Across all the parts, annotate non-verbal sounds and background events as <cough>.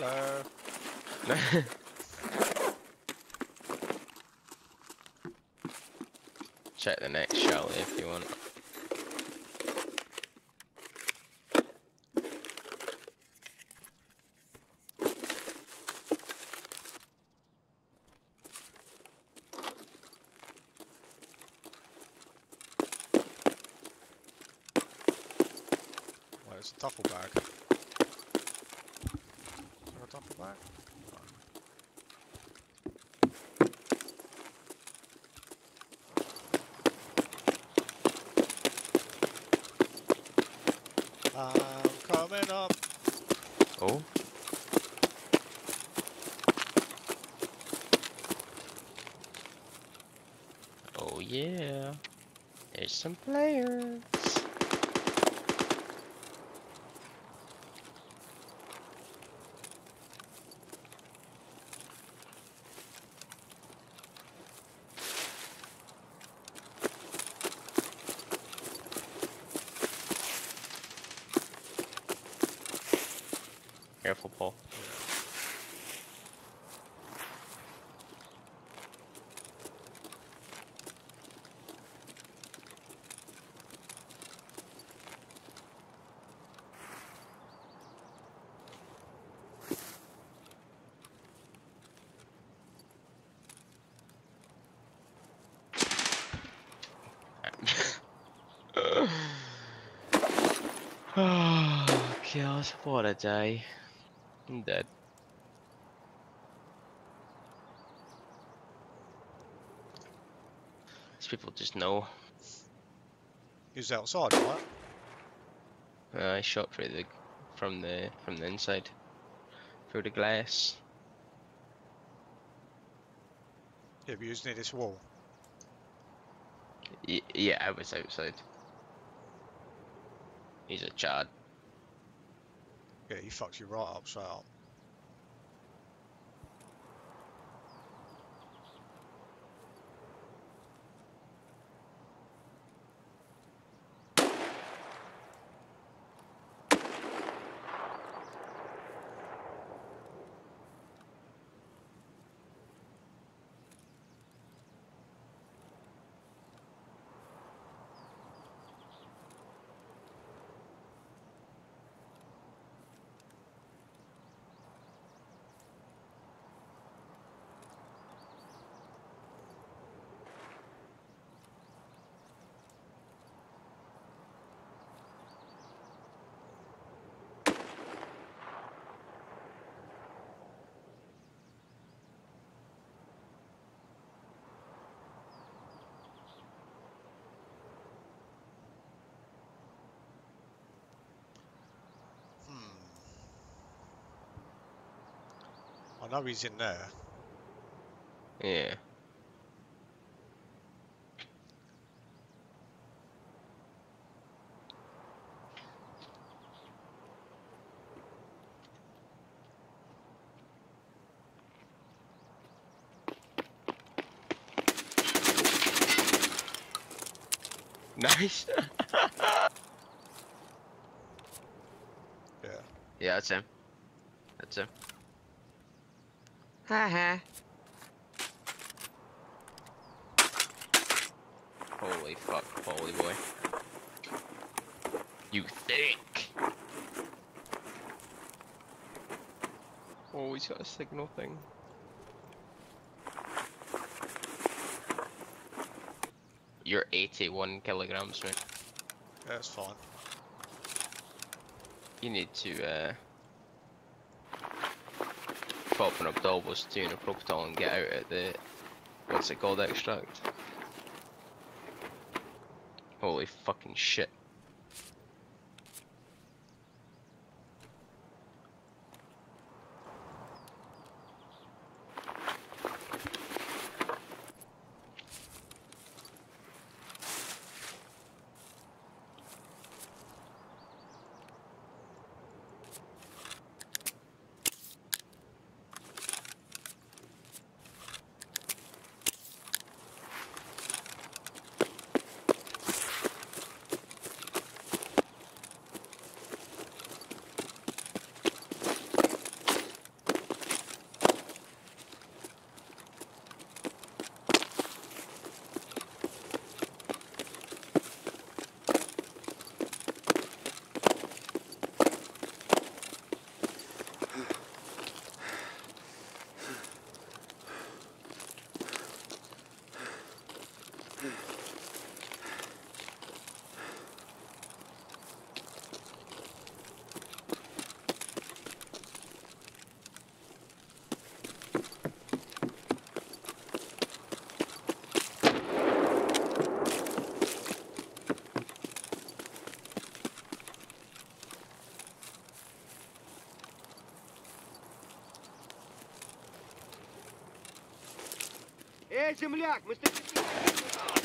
Hello. <laughs> Check the next chalet if you want. Well, it's a duffel bag. Is there a duffel bag? No. I'm coming up. Oh. Oh yeah. There's some players. Careful, Paul. <sighs> oh what a day. I'm dead. These people just know. Was outside, right? Uh, I shot through the from the from the inside through the glass. Yeah, but he was near this wall. Y yeah, I was outside. He's a chad. Yeah, he fucks you right up, straight up. I know he's in there. Yeah. <laughs> Nice. Yeah. yeah, that's him. That's him. Haha. Holy fuck, holy boy. You think? Oh, he's got a signal thing. You're 81 kilograms, mate. Yeah, it's fine. You need to, uh... Pop an Obdolbos to a Propital and get out at the... What's it called, extract? Holy fucking shit. Эй, земляк, мы стреляем!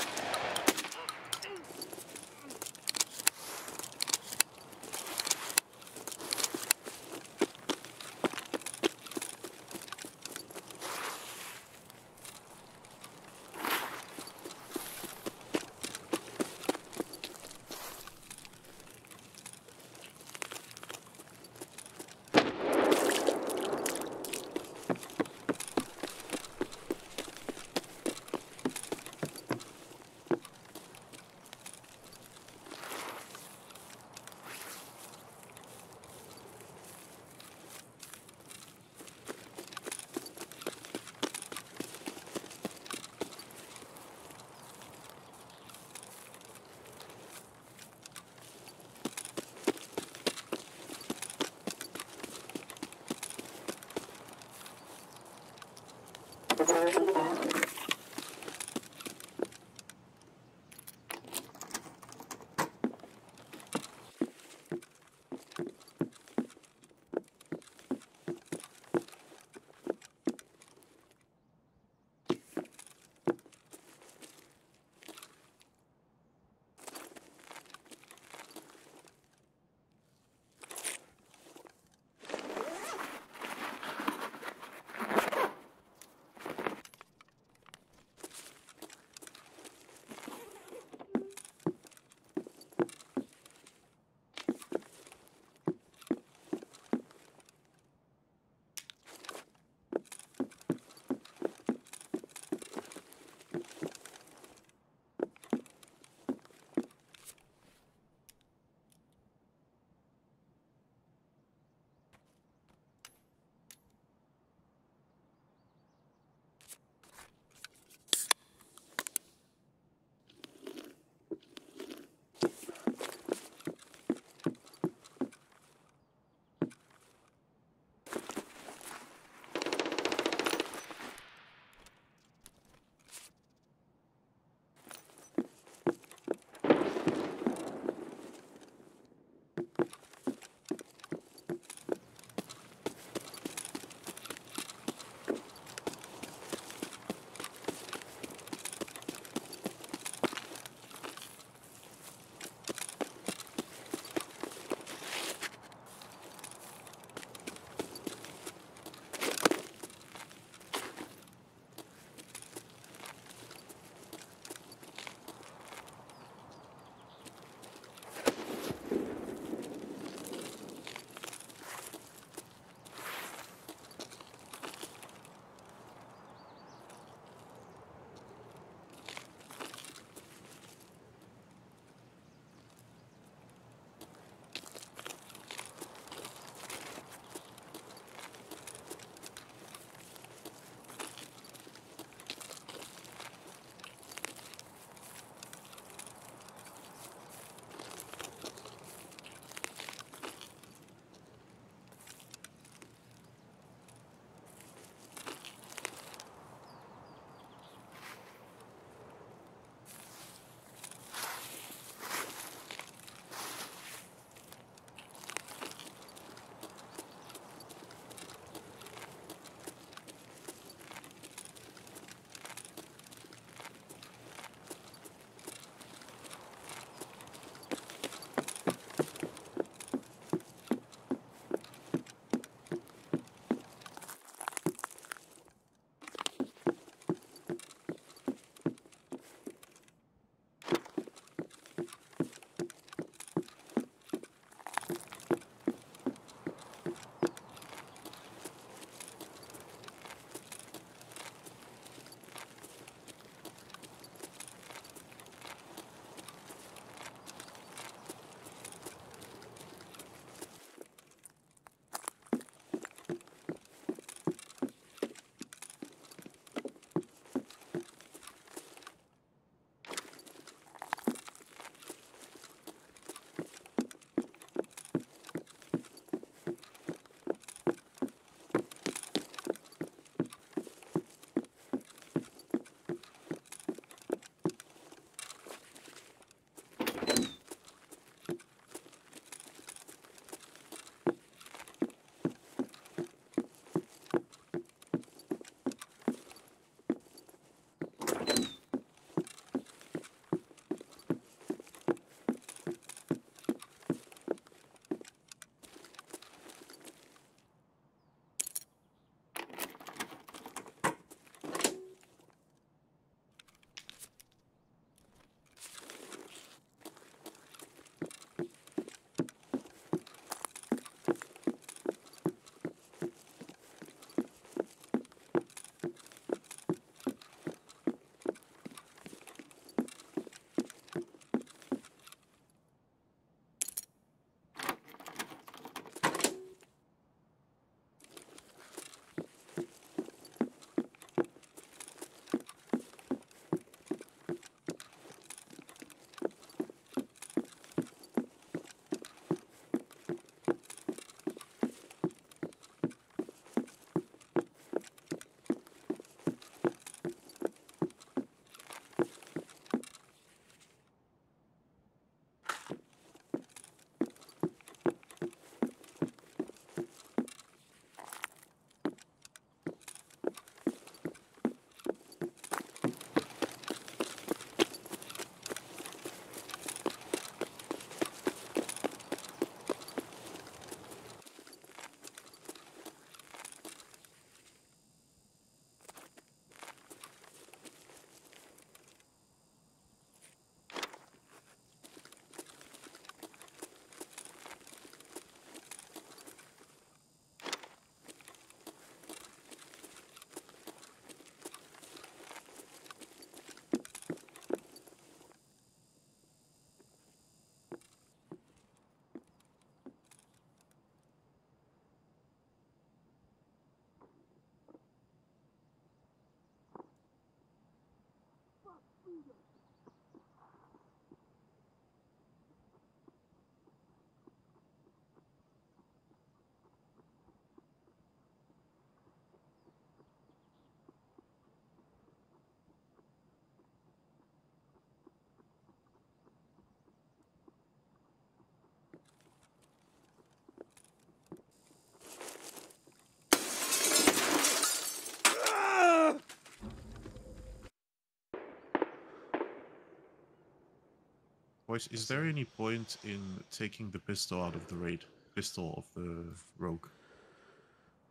Boys, is there any point in taking the pistol out of the raid? Pistol of the rogue.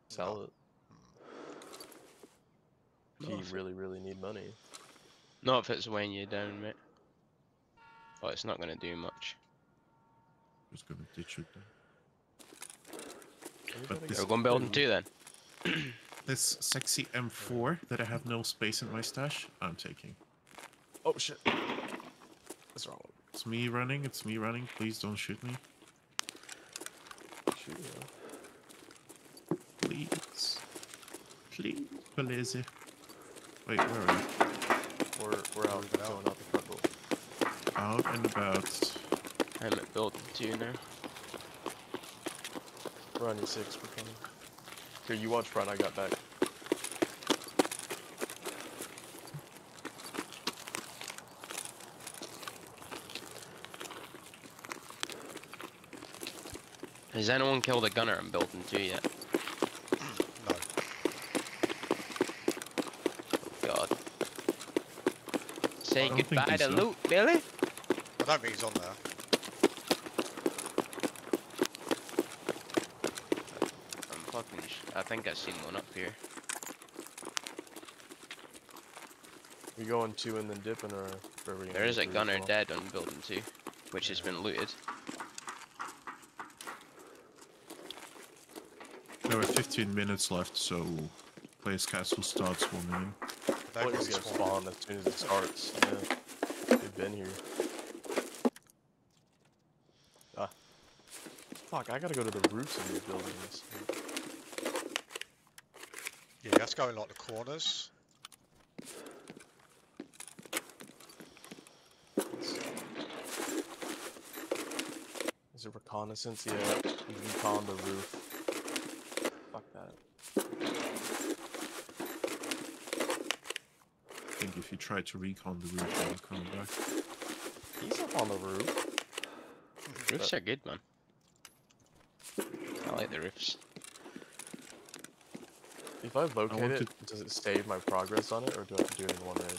Sell it. If you really, really need money. Not if it's weighing you down, mate. But it's not gonna do much. Just gonna ditch it then. Anybody this- We're going building food? two then. <clears throat> This sexy M4 that I have no space in my stash, I'm taking. Oh shit. What's wrong It's me running, it's me running, please don't shoot me. Shoot. Please. Please. Please. Wait, where are you? We're, we're out Moving out. out the front door. Out and about. I'm at building two now. We're on your six, we're coming. Here, you watch front, I got back. Has anyone killed a gunner in building two yet? No. God. Say goodbye to loot, Billy. I don't think he's on there. I'm fucking. Sh- I think I've seen one up here. We going two and then dipping, or where are we? There gonna is go a gunner dead on building two, which has been looted. There are 15 minutes left, so place Castle starts one minute. They Boys won't get spawn. spawn as soon as it starts. Yeah. They've been here. Ah. Fuck, I gotta go to the roofs of these buildings. Yeah, you have to go in like the corners. Is it reconnaissance? Yeah. You recon the roof. Fuck that. I think if you try to recon the roof, then come back. He's up on the roof. Roofs are good, man. I like the roofs. If I locate want it, does it save my progress on it, or do I have to do it in one raid?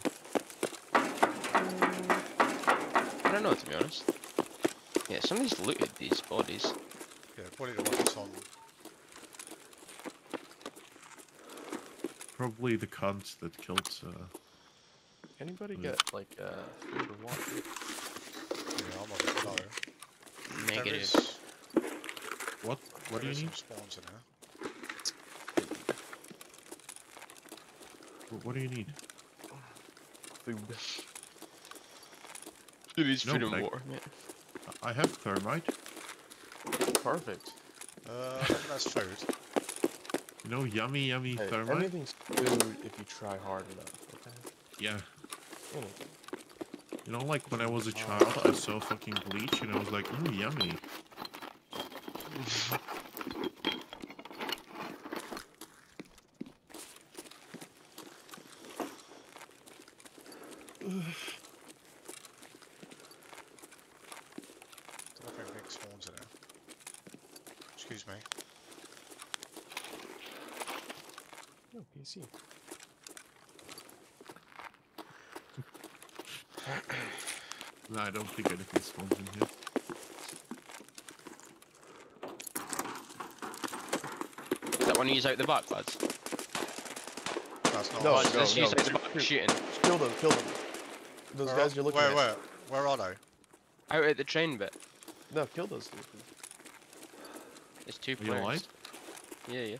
I don't know, to be honest. Yeah, somebody's looted these bodies. Yeah, probably the one that's on. Probably the cunt that killed. Uh, Anybody get like uh, food or water? Yeah, I'm on it. No. Negative. is, what? What do you need? some spawns in there. Wh- What do you need? Food. It is No, food and water, mate. I- I have thermite. Perfect. Uh, that's food. You know, yummy, yummy Hey, thermite. anything's food if you try hard enough. Okay. Yeah. You know, like when I was a child, I saw fucking bleach and I was like, mm, yummy. <laughs> I don't think big spawns in there. Excuse me. No PC. No, I don't think anything spawns in here. Is that one you use out the back, lads? That's not. No, Lads, no, let's no. use out the back shooting. Just kill them. Kill them. Those Where guys are- you're looking where, at. Where? Where are they? Out at the train bit. No, kill those dudes. There's two Are you players. alive? Yeah, yeah.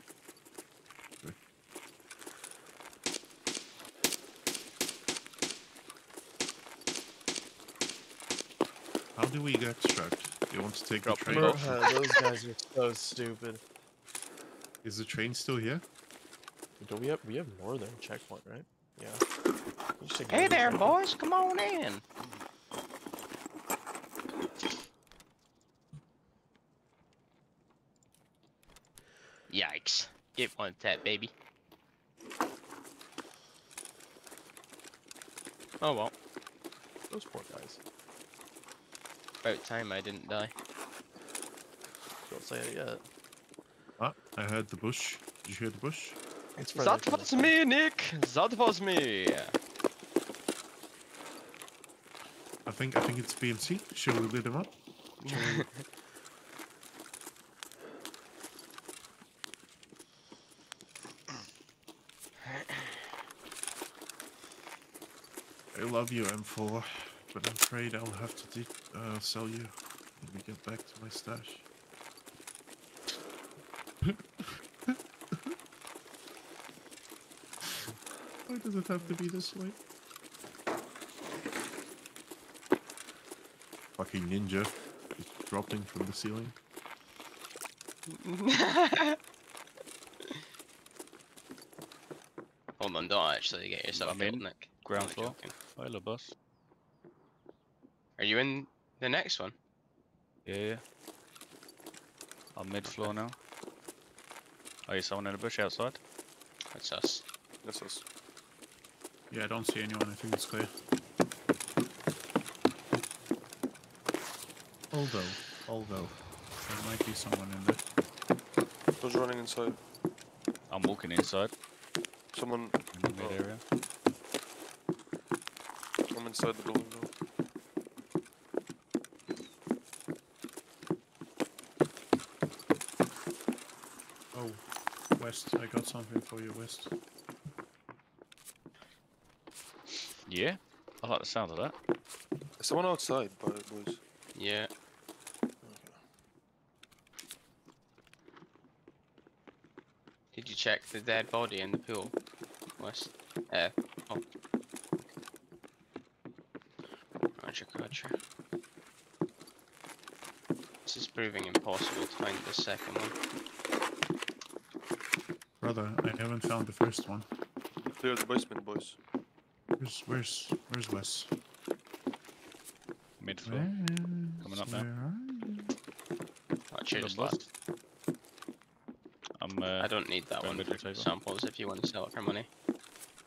How do we get extract? You want to take Drop the them train? off. off? Those guys are so stupid. Is the train still here? Do we have we have more than a checkpoint, right? Yeah. You should take Hey there, checkpoint. boys, come on in. Yikes. Get one tap, baby. Oh well. Those poor guys. About time I didn't die. Don't say it yet. I heard the bush. Did you hear the bush? It's That was me, Nick. That was me. I think I think it's BMC. Should we lit him up? <laughs> I love you, M4, but I'm afraid I'll have to uh, sell you when we get back to my stash. Why does it have to be this way? Fucking ninja. Just dropping from the ceiling. <laughs> Hold on, don't actually get yourself I'm killed, in. Nick. Ground Only floor. joking. Hello, boss. Are you in the next one? Yeah, yeah. I'm mid floor now. Are you someone in the bush outside? That's us. This is. Yeah, I don't see anyone. I think it's clear. Although, although, there might be someone in there. Who's running inside? I'm walking inside Someone. in the mid Oh. area. I'm inside the building now. Oh, West, I got something for you, West. Yeah, I like the sound of that. Is someone outside, by boys? Yeah. Did you check the dead body in the pool? West. Uh, oh. Roger, Roger. This is proving impossible to find the second one. Brother, I haven't found the first one. Clear the basement, boys. Where's, where's, where's Wes? Mid floor. Coming up now. Where are you? Oh, cheers, lad. I'm. Uh, I don't need that one for table. samples if you want to sell it for money.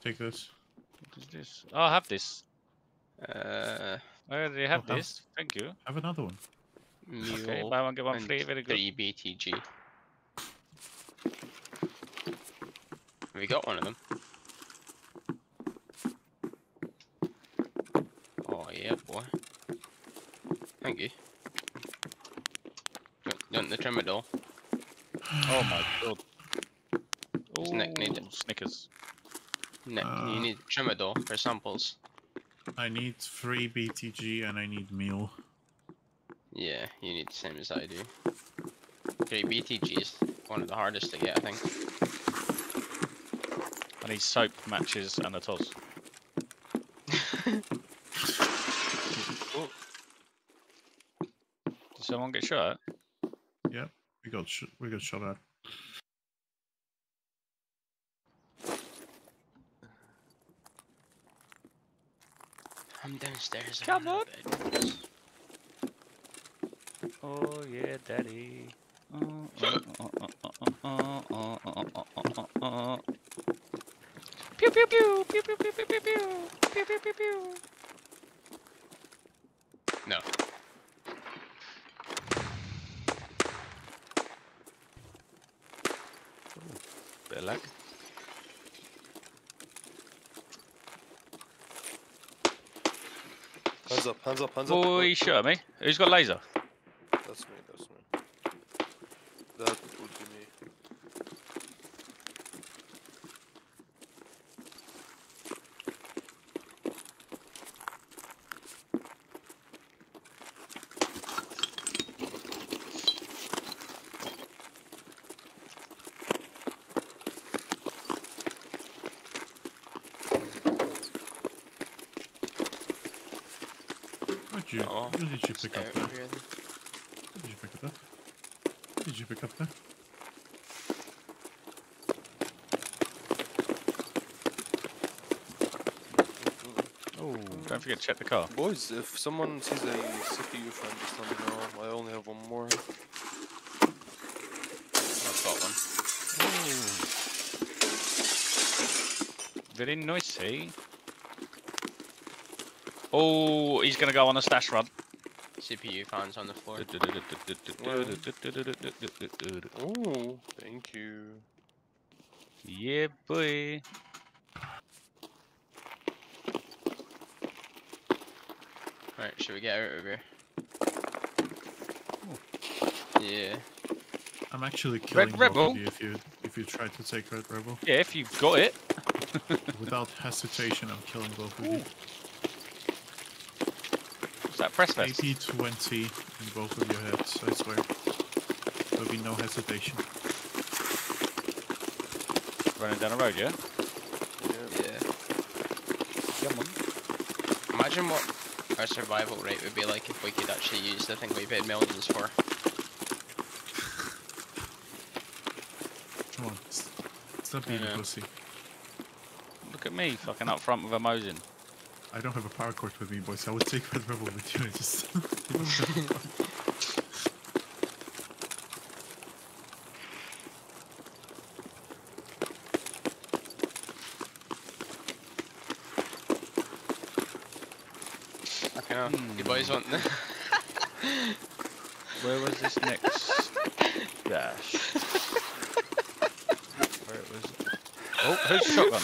Take this. What is this? Oh, I have this. Uh, I already have Oh, have- this. Thank you. Have another one. mule Okay, buy one get one free. Very good. three BTG. Have you got one of them? Oh yeah, boy. Thank you. Don't, don't the trimmer Oh my god. Does Nick need it? Ooh, Snickers. Nick, Uh. you need trimmer for samples. I need three BTG and I need meal. Yeah, you need the same as I do. Three BTG is one of the hardest to get, I think. I need soap, matches, and a toss. <laughs> Did someone get shot? at? We got sh- we got shot at. I'm downstairs. Come on. bed. Oh yeah, daddy. Oh, oh, oh, oh, oh, oh, oh, oh, oh, oh, oh, oh. Pew pew pew pew pew pew pew pew pew pew pew pew pew. No. Bit of lag. Hands up, hands up, hands up. Me. Who's got laser? That's me, that's me. That would be me. What did you, Oh, what did you pick up Stay there? over here then. What did you pick up? What did you pick up there? Oh, don't forget to check the car. Boys, if someone sees a CPU friend, just let me know. I only have one more. I've got one. Very noisy. Oh, he's gonna go on a stash run. CPU fans on the floor. Oh, thank you. Yeah, boy. Right, should we get out of here? Yeah. I'm actually killing both Rebel? of you if you if you try to take Red Rebel. Yeah, if you've got it. <laughs> Without hesitation, I'm killing both of you. What's that press vest? AP 20 in both of your heads, I swear. There'll be no hesitation. Running down the road, yeah? Yeah. Come on. Imagine what our survival rate would be like if we could actually use the thing we paid millions for. Come on. s- Stop being Yeah. a pussy. Look at me, fucking up front with a Mosin. I don't have a paracord with me, boys. I would take Red Rebel with you and just. <laughs> <laughs> Okay, want <laughs> Where was this next dash? Where it was? Oh, who's shotgun?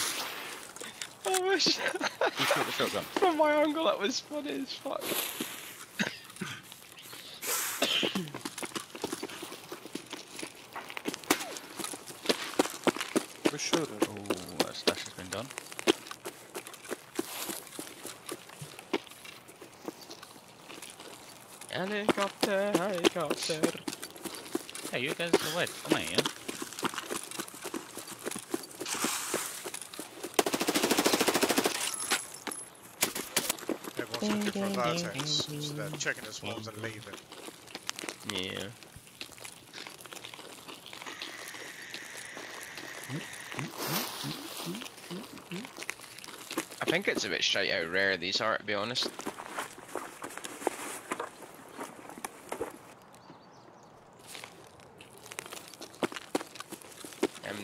<laughs> I wish Who's got the shotgun? <laughs> from my angle that was funny as fuck. For sure. Oh, that stash has been done. Helicopter, helicopter. Hey, you guys the way. Come here. Everyone's looking for a Virtex, so they're checking the swarms and leaving. Yeah. I think it's a bit straight out rare these are to be honest.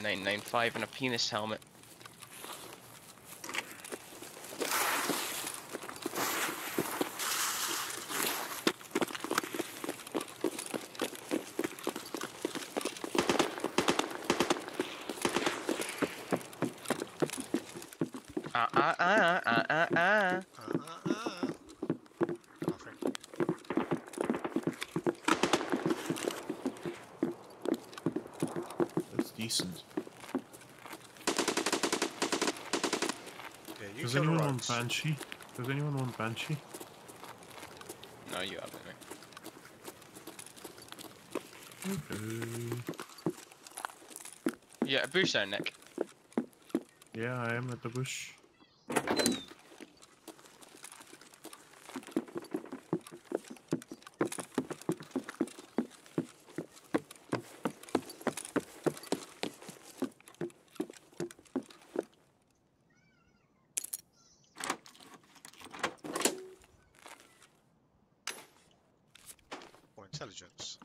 M995 and a penis helmet. Ah ah ah ah ah ah. Uh, uh, uh. Nothing. That's decent. Yeah, you Does kill the anyone want rogues. Banshee? Does anyone want Banshee? No, you haven't. Okay. Yeah, a boost there, Nick. Yeah, I am at the bush. Intelligence.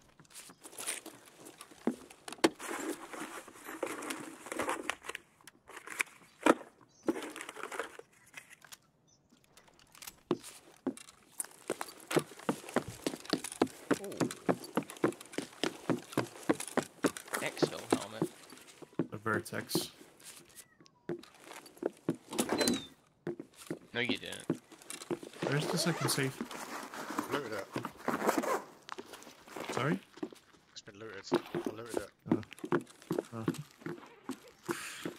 Oh. Exfil helmet. A Virtex. No, you didn't. Where's the second safe? Looted it. Sorry? It's been looted. I looted it.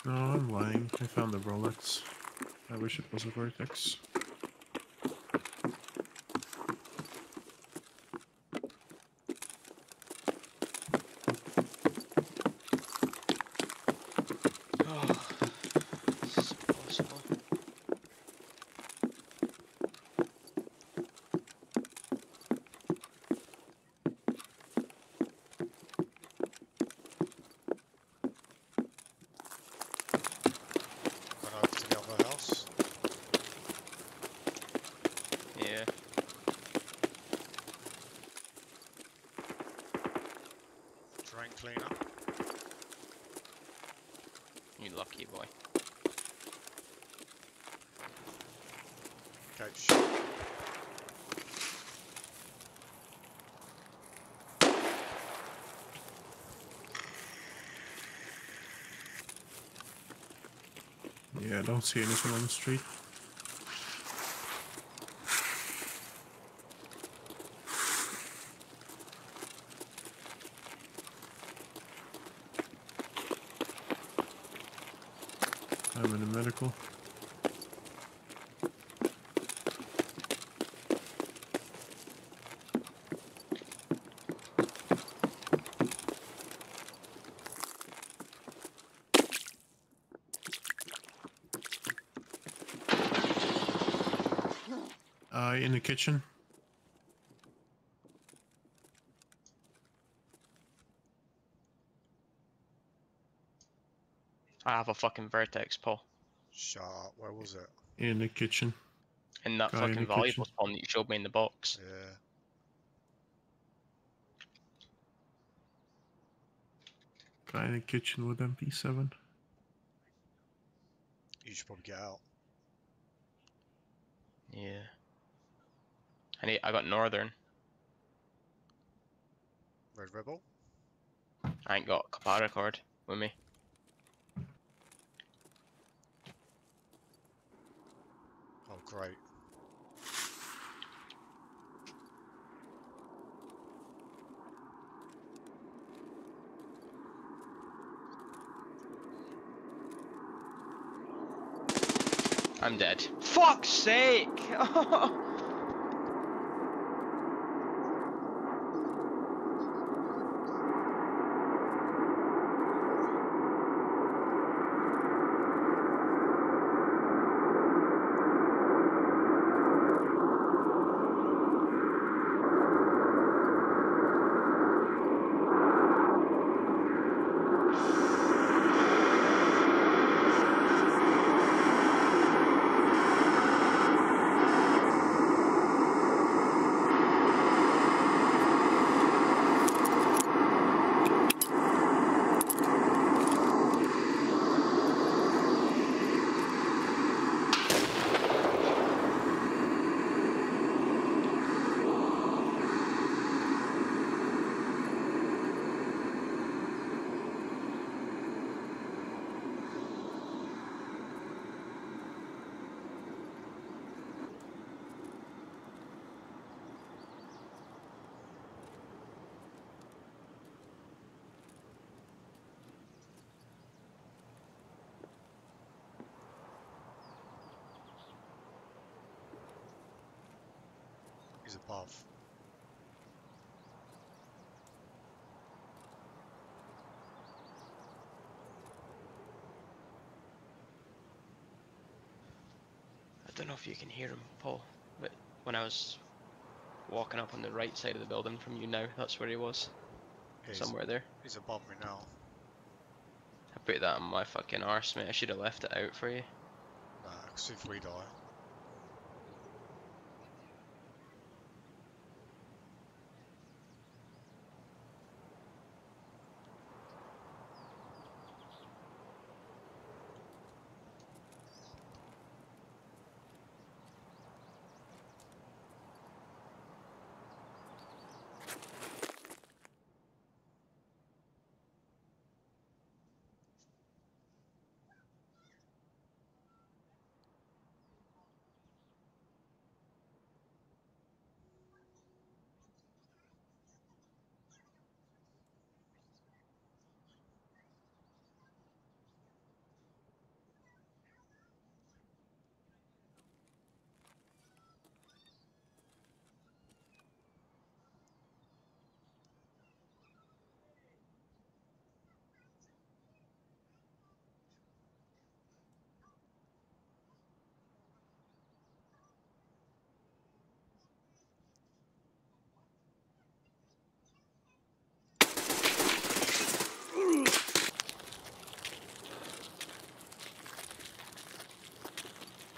No, I'm lying. I found the Rolex. I wish it was a Virtex. This is impossible. Run over to the other house. Yeah. Drain cleaner. You lucky boy. Okay, shit. Yeah, I don't see anything on the street. I'm in the medical. Uh, in the kitchen. I have a fucking Virtex, Paul. Shut up. Where was it? In the kitchen. In that Guy fucking the valuable kitchen. spawn that you showed me in the box. Yeah. Guy in the kitchen with MP7. You should probably get out. Yeah. I need. I got northern. Red Rebel? I ain't got a paracord with me. Oh, great. I'm dead. Fuck's sake! <laughs> He's above. I don't know if you can hear him, Paul, but when I was walking up on the right side of the building from you now, that's where he was. He's, Somewhere there. he's above me now. I put that on my fucking arse, mate. I should have left it out for you. Nah, 'cause if we die.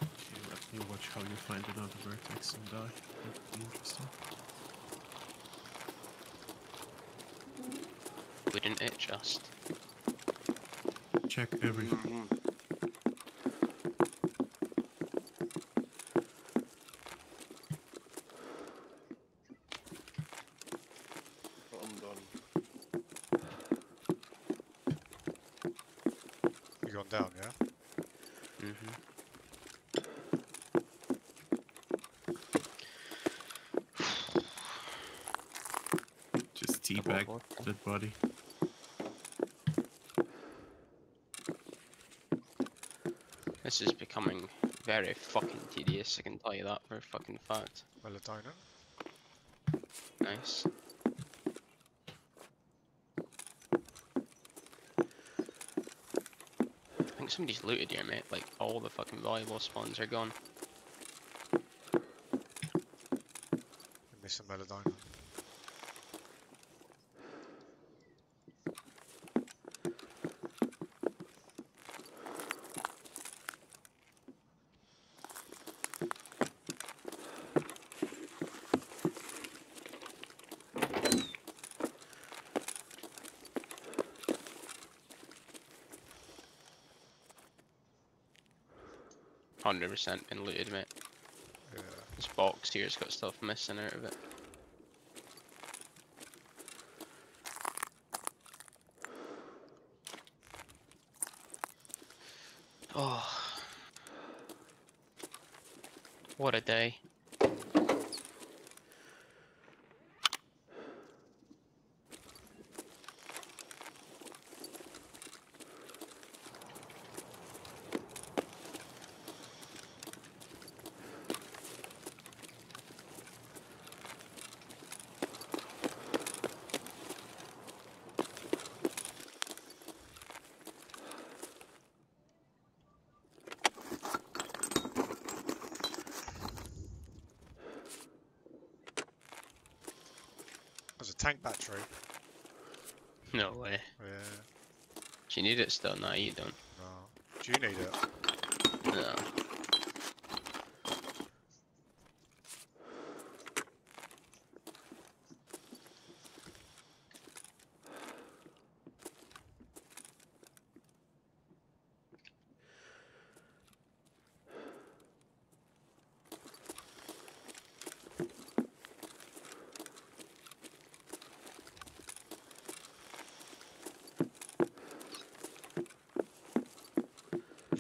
Okay, let me watch how you find another Virtex and die. That'd be interesting. Wouldn't it just? Check everything. Mm-hmm. I'm done. You gone down, yeah? Just Couple of teabag more. that body. This is becoming very fucking tedious, I can tell you that for a fucking fact. Melatonin. Nice. I think somebody's looted here, mate. Like, all the fucking valuable spawns are gone. You're missing melatonin. Hundred percent been looted, mate. Yeah. This box here's got stuff missing out of it. Oh. What a day. There's a tank battery. No way. Yeah. Do you need it still? No, you don't. No. Do you need it? No.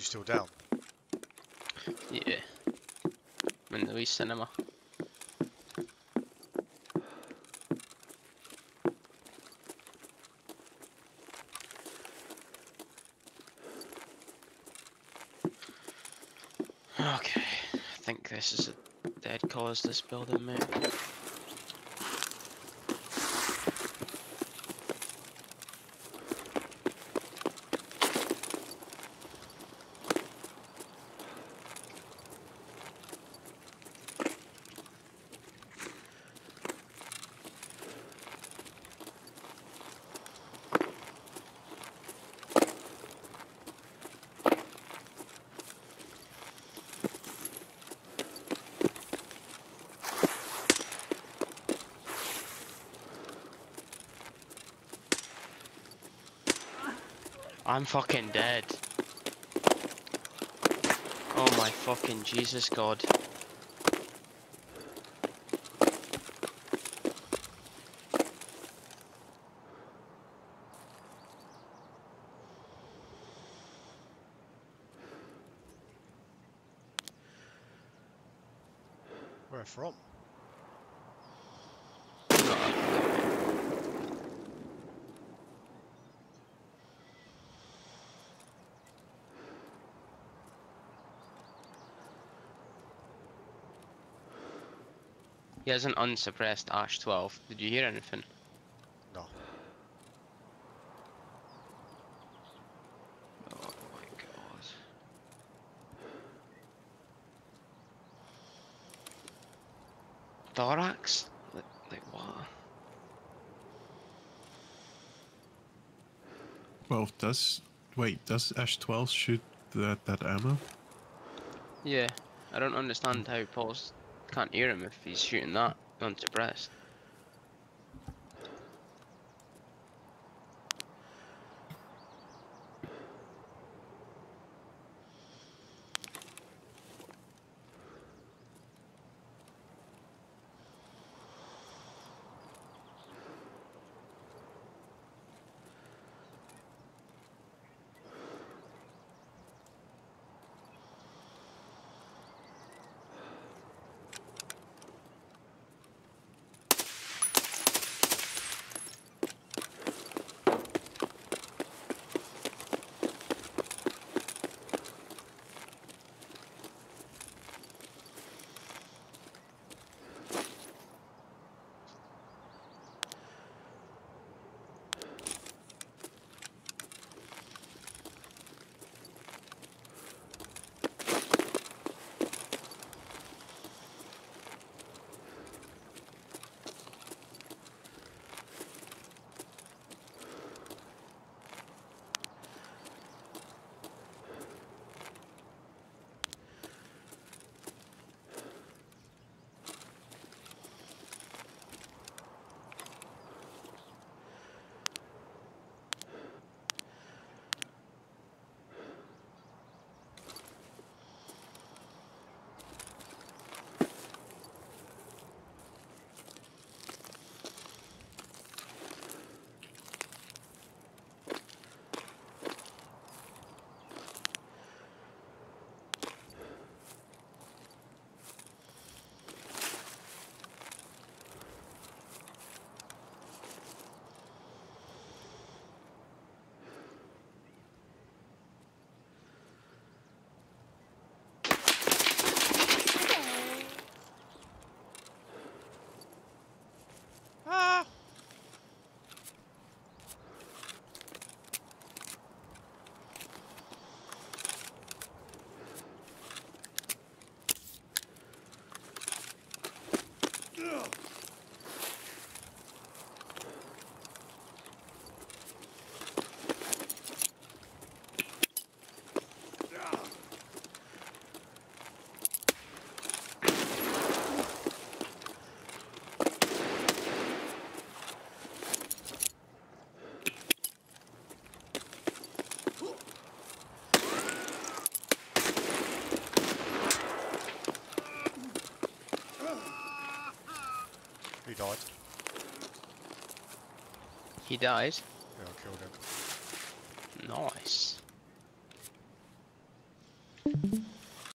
Still down? Yeah. I'm in the wee cinema. Okay, I think this is a dead cause, this building, mate. I'm fucking dead. Oh my fucking Jesus God. Where from? He has an unsuppressed Ash 12. Did you hear anything? No. Oh my god. Thorax? Like, like what? Well, does wait? Does Ash 12 shoot that that ammo? Yeah, I don't understand how Paul's can't hear him if he's shooting that unsuppressed. He died.